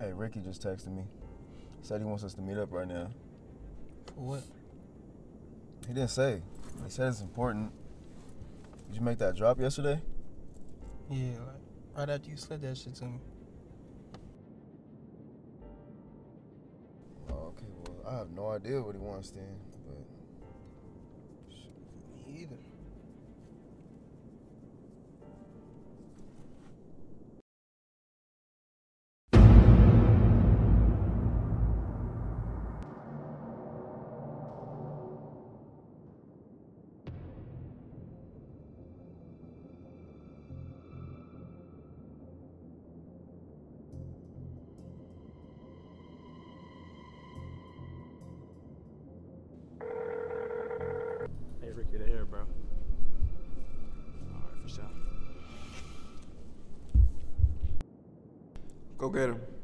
Hey, Ricky just texted me. Said he wants us to meet up right now. For what? He didn't say. He said it's important. Did you make that drop yesterday? Yeah, like right after you said that shit to me. Oh, okay, well, I have no idea what he wants then, but Me either. Go get him.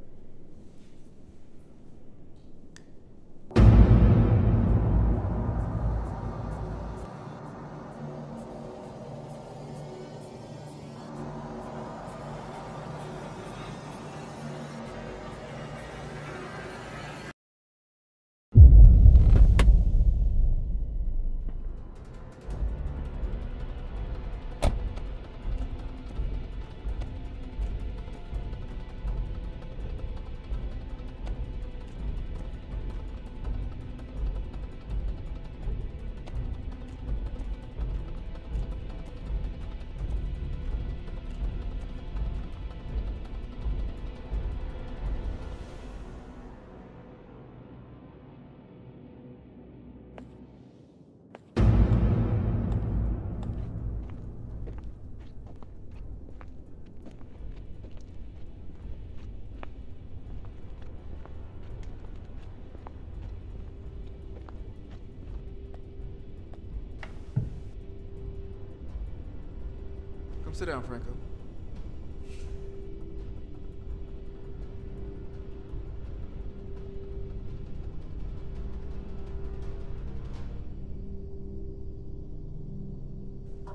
Come sit down, Franco.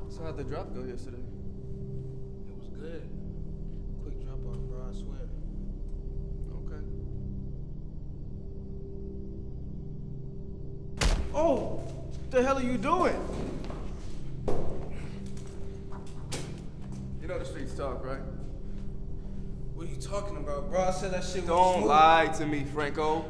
So how'd the drop go yesterday? It was good. Quick drop off, bro, I swear. Okay. Oh! What the hell are you doing? Know the streets talk, right? What are you talking about, bro? I said that shit was Don't lie to me, Franco.